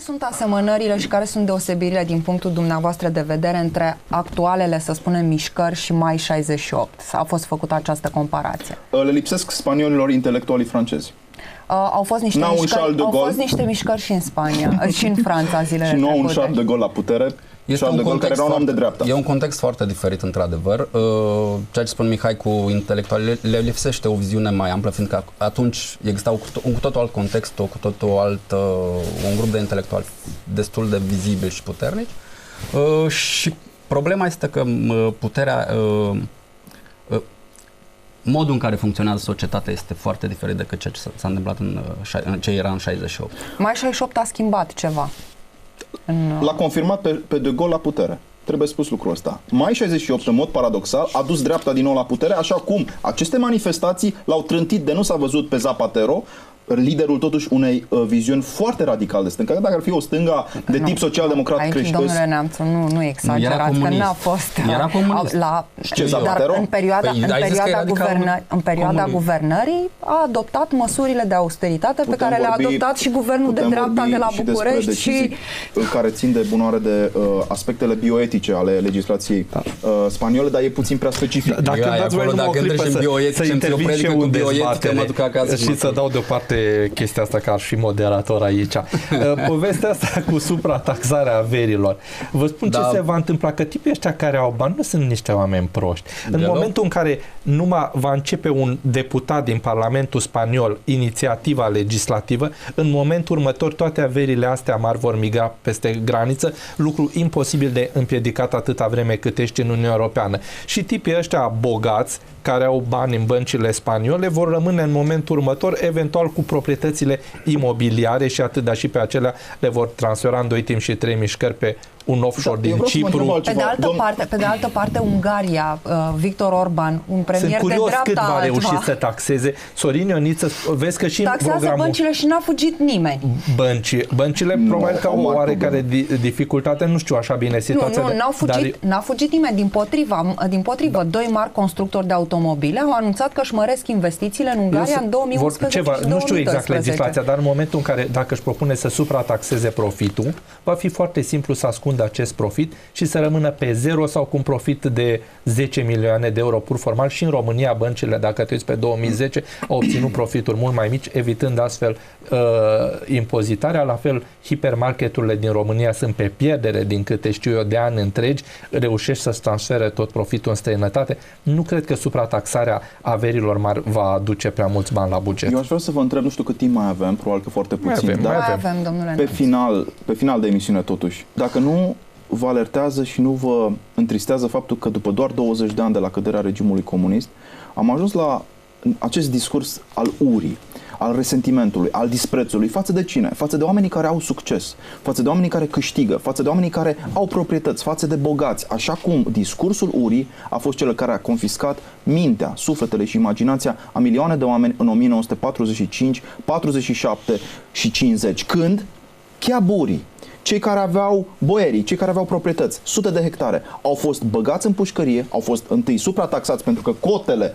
sunt asemănările și care sunt deosebirile din punctul dumneavoastră de vedere între actualele, să spunem, mișcări și mai 68? S-a fost făcută această comparație. Le lipsesc spaniolilor intelectualii francezi. Uh, au fost niște N-au un mișcări, Charles de au Gaulle. fost niște mișcări și în Spania, și în Franța zilele și nu au un trecute. Charles de Gaulle la putere. Charles de Gaulle care era un om de dreapta. E un context foarte diferit, într-adevăr. Uh, Ceea ce spune Mihai cu intelectualii, le lipsește o viziune mai amplă, fiindcă atunci exista un cu tot- un cu totul alt context, o cu totul alt, uh, un grup de intelectuali destul de vizibil și puternici. Uh, Și problema este că m, puterea uh, uh, modul în care funcționează societatea este foarte diferit decât ceea ce s-a- s-a întâmplat în, uh, șa- în ce era în 68. Mai 68 a schimbat ceva. În, uh, L-a confirmat pe, pe De Gaulle la putere. Trebuie spus lucrul ăsta. Mai 68, în mod paradoxal, a dus dreapta din nou la putere, așa cum aceste manifestații l-au trântit de nu s-a văzut pe Zapatero, liderul totuși unei uh, viziuni foarte radical de stânga. Dacă ar fi o stânga de nu, tip social-democrat Aici, creștin, domnule Neamțu, nu, nu exagerați, că comunist. n-a fost... Era comunist. La, Ce, dar Zapatero? în perioada, Păi, în ai zis că e perioada, radical guvernă, în perioada comunist. guvernării a adoptat măsurile de austeritate pe Putem care le-a vorbi- adoptat și guvernul de putem dreapta vorbi de la și despre București decizii și... care țin de bunoare de uh, aspectele bioetice ale legislației uh, spaniole, dar e puțin prea specific. Dacă Eu, îmi dați acolo, voie numai o dacă clipă intri și în să, bioetică să și îmi ții o intervin și predică eu cu în bioetică, dezbatere mă duc acasă și și mă să duc. dau deoparte chestia asta ca ar fi moderator aici. Uh, Povestea asta cu suprataxarea averilor. Vă spun ce Da. se va întâmpla, că tipii ăștia care au bani nu sunt niște oameni proști. În Deloc. momentul în care numai va începe un deputat din Parlamentul Spaniol inițiativa legislativă, în momentul următor toate averile astea mari vor migra peste graniță, lucru imposibil de împiedicat atâta vreme cât ești în Uniunea Europeană. Și tipii ăștia bogați, care au bani în băncile spaniole, vor rămâne în momentul următor, eventual cu proprietățile imobiliare și atât, dar și pe acelea le vor transfera în 2 timp și 3 mișcări pe un offshore Da, eu din vreau să mă întreb Cipru. altceva. Pe de, altă Domn- parte, pe de altă parte, Ungaria, uh, Victor Orban, un Sunt premier de curios dreapta cât va altva, reuși să taxeze. Sorin Ioniță, vezi că și în taxează programul băncile și n-a fugit nimeni. bănci, băncile Nu, probabil că o au o mare oarecare di- dificultate, nu știu așa bine Nu, situația. nu, de- n-au dar fugit, n-a fugit nimeni. Din potriva, din potrivă, da. doi mari constructori de automobile au anunțat că își măresc investițiile în Eu Ungaria sunt- în 2011 vor- ceva, și Nu știu exact 2012. legislația, dar în momentul în care, dacă își propune să suprataxeze profitul, va fi foarte simplu să ascundă acest profit și să rămână pe zero sau cu un profit de 10 milioane de euro pur formal și în România băncile, dacă te uiți pe 2010, au obținut profituri mult mai mici, evitând astfel uh, impozitarea. La fel, hipermarketurile din România sunt pe pierdere, din câte știu eu, de ani întregi, reușești să-ți transfere tot profitul în străinătate. Nu cred că suprataxarea averilor mari va aduce prea mulți bani la buget. Eu aș vrea să vă întreb, nu știu cât timp mai avem, probabil că foarte Mai puțin, avem, dar mai Mai avem. avem, domnule pe Neamț. final, pe final de emisiune totuși, dacă nu vă alertează și nu vă întristează faptul că după doar 20 de ani de la căderea regimului comunist, am ajuns la acest discurs al urii, al resentimentului, al disprețului, față de cine? Față de oamenii care au succes, față de oamenii care câștigă, față de oamenii care au proprietăți, față de bogați, așa cum discursul urii a fost cel care a confiscat mintea, sufletele și imaginația a milioane de oameni în 1945, 47 și 50, când chiaburii, cei care aveau boierii, cei care aveau proprietăți, sute de hectare, au fost băgați în pușcărie, au fost întâi suprataxați pentru că cotele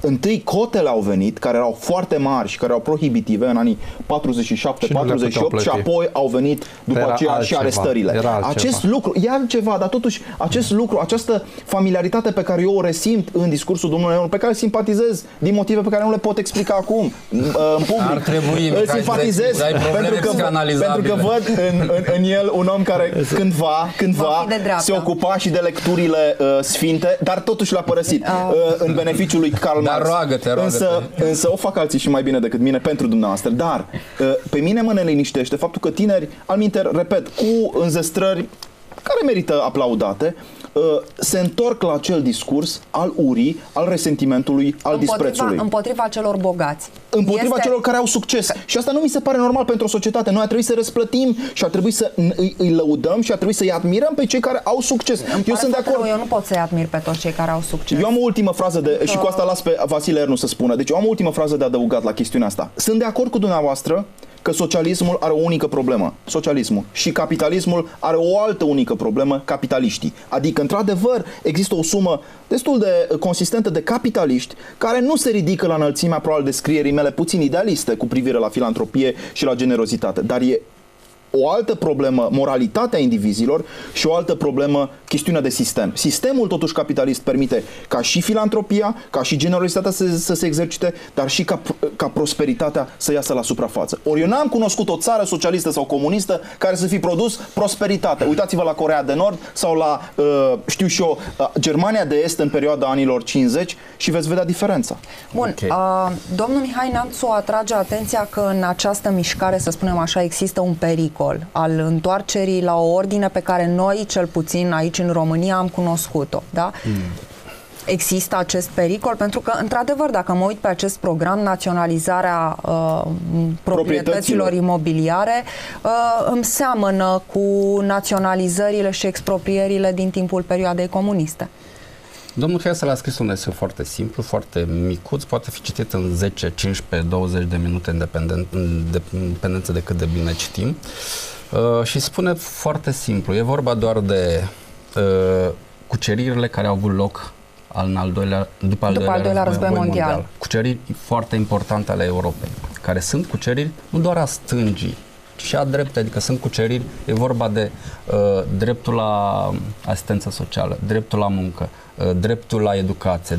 Întâi cotele au venit, care erau foarte mari și care erau prohibitive în anii 47-48 Și nu le puteau și, plăti. apoi au venit după Era aceea și altceva, arestările. era altceva. Acest lucru, e altceva, dar totuși acest lucru, această familiaritate pe care eu o resimt în discursul domnului Neon, pe care simpatizez din motive pe care nu le pot explica acum în în public. Ar trebui, Îl Mihai, simpatizez să ai probleme pentru că, psihanalizabile. pentru că văd în, în, în el un om care cândva, Va cândva fi de dreapta. se ocupa și de lecturile uh, sfinte, dar totuși l-a părăsit uh, în beneficiul lui Karl Dar Marx. roagă-te, roagă-te. Însă, însă o fac alții și mai bine decât mine pentru dumneavoastră. Dar uh, pe mine mă neliniștește faptul că tineri, al minter, repet, cu înzestrări care merită aplaudate, uh, se întorc la acel discurs al urii, al resentimentului, al Împotriva, disprețului. împotriva celor bogați. Împotriva Este- celor care au succes. Și asta nu mi se pare normal pentru o societate. Noi ar trebui să răsplătim și ar trebui să n- îi, îi lăudăm și ar trebui să-i admirăm pe cei care au succes. Îmi Eu pare sunt de foarte acord. rău, Eu nu pot să-i admir pe toți cei care au succes. Eu am o ultimă frază de, și cu asta las pe Vasile Ernu să spună. Deci eu am o ultimă frază de adăugat la chestiunea asta. Sunt de acord cu dumneavoastră că socialismul are o unică problemă, socialismul, și capitalismul are o altă unică problemă, capitaliștii. Adică, într-adevăr, există o sumă destul de consistentă de capitaliști care nu se ridică la înălțimea probabil descrierii mele puțin idealiste cu privire la filantropie și la generozitate, dar e o altă problemă moralitatea indivizilor și o altă problemă chestiunea de sistem. Sistemul totuși capitalist permite ca și filantropia, ca și generozitatea să, să se exercite, dar și ca, ca prosperitatea să iasă la suprafață. Ori eu n-am cunoscut o țară socialistă sau comunistă care să fi produs prosperitate. Uitați-vă la Corea de Nord sau la, uh, știu și eu, uh, Germania de Est în perioada anilor 50 și veți vedea diferența. Bun, okay. uh, domnul Mihai Nanțu atrage atenția că în această mișcare, să spunem așa, există un pericol al întoarcerii la o ordine pe care noi, cel puțin aici în România, am cunoscut-o. Da? Mm există acest pericol? Pentru că, într-adevăr, dacă mă uit pe acest program, naționalizarea uh, proprietăților imobiliare uh, îmi seamănă cu naționalizările și exproprierile din timpul perioadei comuniste. Domnul Hessel a scris un eseu foarte simplu, foarte micuț, poate fi citit în 10, 15, 20 de minute independent, în dependență de cât de bine citim. Uh, și spune foarte simplu, e vorba doar de uh, cuceririle care au avut loc al al doilea, după al, după doilea, al doilea război, război mondial. mondial. Cuceriri foarte importante ale Europei, care sunt cuceriri nu doar a stângii, ci și a dreptei, adică sunt cuceriri, e vorba de uh, dreptul la asistență socială, dreptul la muncă, uh, dreptul la educație.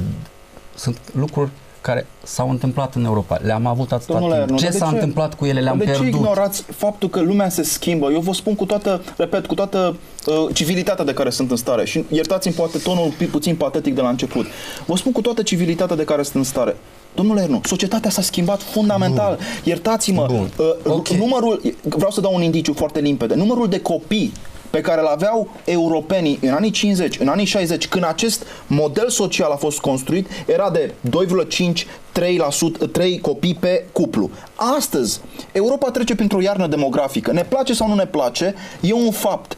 Sunt lucruri care s-au întâmplat în Europa. Le-am avut atâta Domnule timp. Arnold, ce s-a ce? întâmplat cu ele? Le-am de pierdut. De ce ignorați faptul că lumea se schimbă? Eu vă spun cu toată, repet, cu toată uh, civilitatea de care sunt în stare și iertați-mi poate tonul puțin patetic de la început. Vă spun cu toată civilitatea de care sunt în stare. Domnule Ernu, societatea s-a schimbat fundamental. Bun. Iertați-mă, Bun. Uh, okay. numărul, vreau să dau un indiciu foarte limpede, numărul de copii pe care îl aveau europenii în anii 50, în anii 60, când acest model social a fost construit, era de 2,5 3%, 3 copii pe cuplu. Astăzi, Europa trece printr-o iarnă demografică. Ne place sau nu ne place, e un fapt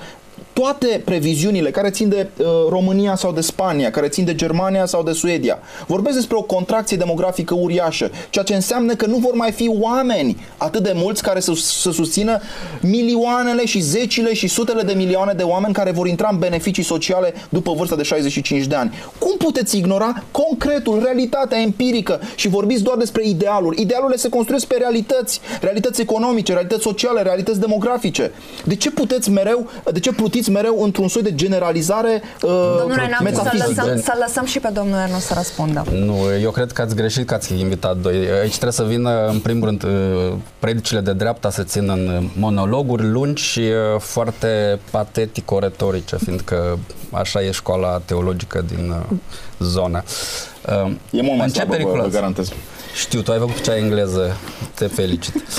toate previziunile care țin de uh, România sau de Spania, care țin de Germania sau de Suedia, vorbesc despre o contracție demografică uriașă, ceea ce înseamnă că nu vor mai fi oameni atât de mulți care să, să susțină milioanele și zecile și sutele de milioane de oameni care vor intra în beneficii sociale după vârsta de 65 de ani. Cum puteți ignora concretul, realitatea empirică și vorbiți doar despre idealuri? Idealurile se construiesc pe realități, realități economice, realități sociale, realități demografice. De ce puteți mereu, de ce plutiți mereu într-un soi de generalizare uh, Domnule, metafizică. Să lăsăm, să lăsăm și pe domnul Ernu să răspundă. Nu, eu cred că ați greșit că ați invitat doi. Aici trebuie să vină, în primul rând, uh, predicile de dreapta să țină în monologuri lungi și uh, foarte patetico-retorice, fiindcă așa e școala teologică din uh, zonă. E mult mai slabă, vă garantez. Știu, tu ai făcut cea engleză, te felicit.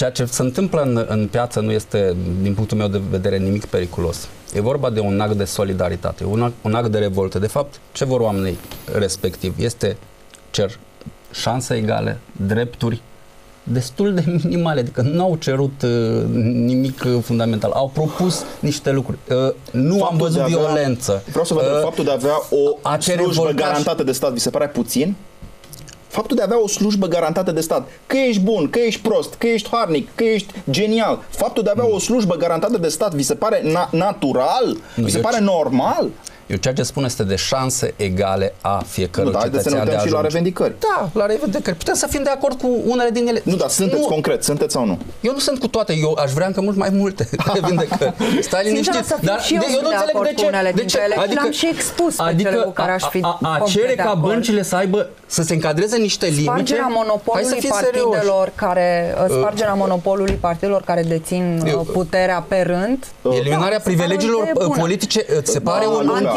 Uh, Ceea ce se întâmplă în, în piață nu este, din punctul meu de vedere, nimic periculos. E vorba de un act de solidaritate, un act, un act de revoltă. De fapt, ce vor oamenii respectiv? Este cer șanse egale, drepturi destul de minimale, adică nu au cerut uh, nimic uh, fundamental. Au propus niște lucruri. Uh, nu faptul am văzut avea, violență. Vreau să vă uh, faptul de a avea o a slujbă garantată de stat, vi se pare puțin? Faptul de a avea o slujbă garantată de stat, că ești bun, că ești prost, că ești harnic, că ești genial, faptul de a avea o slujbă garantată de stat, vi se pare na- natural? Nu, vi se pare normal? Eu ceea ce spun este de șanse egale a fiecărui nu, da, cetățean să ne de a și la revendicări. Da, la revendicări. Putem să fim de acord cu unele din ele. Nu, dar sunteți nu. concret, sunteți sau nu? Eu nu sunt cu toate, eu aș vrea încă mult mai multe revendicări. Stai liniștit. Dar de, eu nu înțeleg de ce. De ce? Adică, am și expus pe adică cele cu care aș fi a, a, a cere ca băncile să aibă să se încadreze niște limite. Spargerea monopolului partidelor care uh, spargerea monopolului partidelor care dețin uh, puterea pe rând. Eliminarea da, privilegiilor politice se pare un,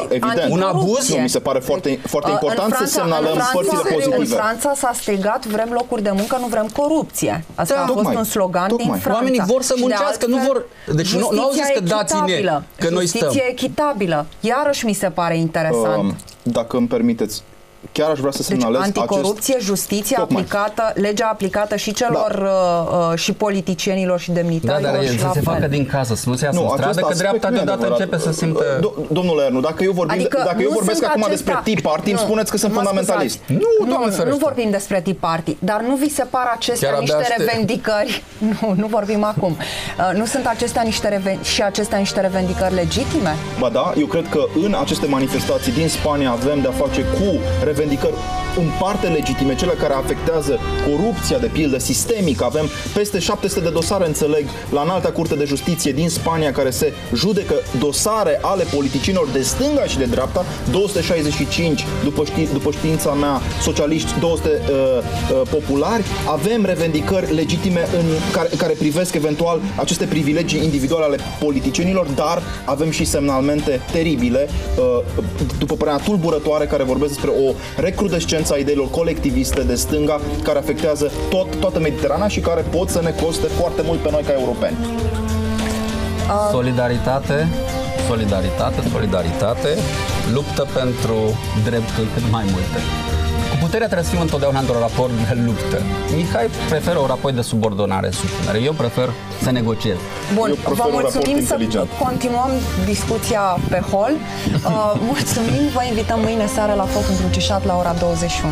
un abuz. Nu, mi se pare foarte, foarte uh, important să semnalăm părțile pozitive. În Franța s-a strigat vrem locuri de muncă, nu vrem corupție. Asta da, a fost un slogan din Franța. Oamenii vor să muncească, nu vor... Deci nu, nu au zis că dați-ne, că noi stăm. Justiție echitabilă. Iarăși mi se pare interesant. Um, dacă îmi permiteți, chiar aș vrea să deci, semnalez deci, anticorupție, acest... justiție Tocmai. aplicată, legea aplicată și celor da. uh, uh și politicienilor și demnitarilor da, dar și să se facă din casă, să nu se iasă nu, în stradă, că dreapta deodată începe să simtă... Do- domnule Ernu, dacă eu, vorbim, adică dacă eu vorbesc acum acesta... despre Tea Party, îmi spuneți că sunt fundamentalist. Nu, nu, nu vorbim despre Tea Party, dar nu vi se par acestea chiar niște revendicări? Nu, nu vorbim acum. Uh, nu sunt acestea niște reven... și acestea niște revendicări legitime? Ba da, eu cred că în aceste manifestații din Spania avem de-a face cu revendicări în parte legitime, cele care afectează corupția, de pildă, sistemică. Avem peste 700 de dosare, înțeleg, la înalta curte de justiție din Spania care se judecă dosare ale politicienilor de stânga și de dreapta, 265 după, ști, după știința mea, socialiști, 200 uh, uh, populari. Avem revendicări legitime în care, care privesc eventual aceste privilegii individuale ale politicienilor, dar avem și semnalmente teribile, uh, după părerea tulburătoare, care vorbesc despre o recrudescență a ideilor colectiviste de stânga, care afectează tot, toată Mediterana și care pot să ne coste foarte mult pe noi ca europeni. Solidaritate, solidaritate, solidaritate, luptă pentru drepturi cât mai multe. Cu puterea trebuie să fim întotdeauna într-un raport de luptă. Mihai preferă un raport de subordonare, supunere. Eu prefer să negociez. Bun, Eu prefer vă un raport mulțumim să inteligent. continuăm discuția pe hol. Uh, mulțumim, vă invităm mâine seară la Foc Încrucișat la ora 21.